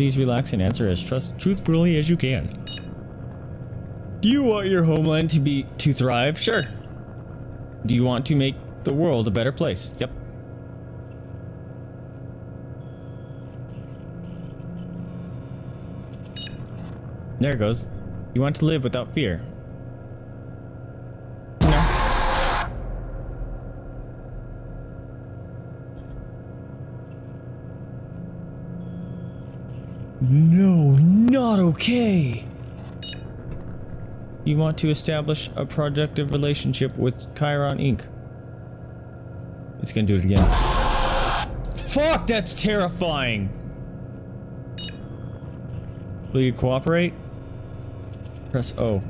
Please relax and answer as trust truthfully as you can. Do you want your homeland to be to thrive? Sure. Do you want to make the world a better place? Yep. There it goes. You want to live without fear. No, not okay. You want to establish a productive relationship with Chiron Inc. It's gonna do it again. Fuck, that's terrifying. Will you cooperate? Press O.